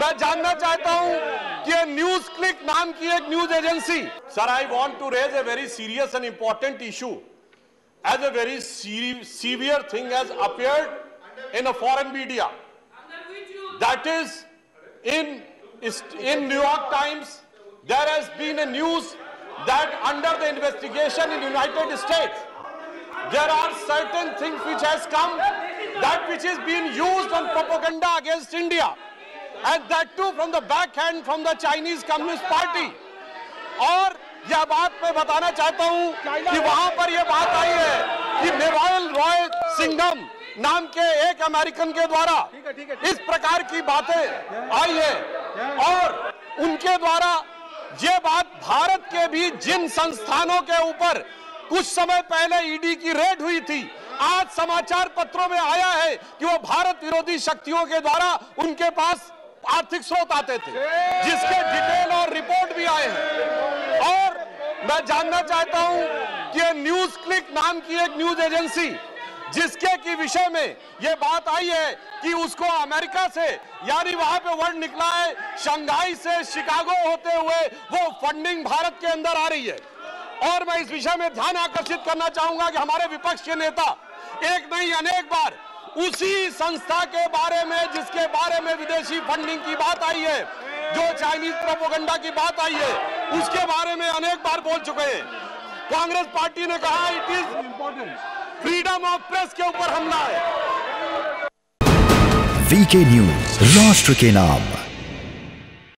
मैं जानना चाहता हूँ कि न्यूज़ क्लिक नाम की एक news agency sir I want to raise a very serious and important issue as a very severe thing as appeared in a foreign media that is in in New York Times there has been a news that under the investigation in United State there are certain things which has come that which is been used on propaganda against India And that too from the backhand from the Chinese Communist Party. और यह बात मैं बताना चाहता हूँ कि वहाँ पर यह बात आई है कि मेवाइल रॉय सिंघम नाम के एक अमेरिकन के द्वारा इस प्रकार की बातें आई है। और उनके द्वारा ये बात भारत के भी जिन संस्थानों के ऊपर कुछ समय पहले ईडी की रेड हुई थी आज समाचार पत्रों में आया है कि वो भारत विरोधी शक्तियों के द्वारा उनके पास आर्थिक स्रोत आते थे। जिसके डिटेल और रिपोर्ट भी आए हैं। और मैं जानना चाहता हूँ कि न्यूज़ क्लिक नाम की एक न्यूज़ एजेंसी जिसके की विषय में यह बात आई है कि उसको अमेरिका से यानी वहाँ पे वर्ड निकला है शंघाई से शिकागो होते हुए वो फंडिंग भारत के अंदर आ रही है। और मैं इस विषय में ध्यान आकर्षित करना चाहूँगा कि हमारे विपक्ष के नेता एक नहीं अनेक बार उसी संस्था के बारे में, जिसके बारे में विदेशी फंडिंग की बात आई है, जो चाइनीज़ प्रोपोगंडा की बात आई है, उसके बारे में अनेक बार बोल चुके हैं। कांग्रेस पार्टी ने कहा it is freedom of press के ऊपर हमला है। वीके न्यूज़ राष्ट्र के नाम।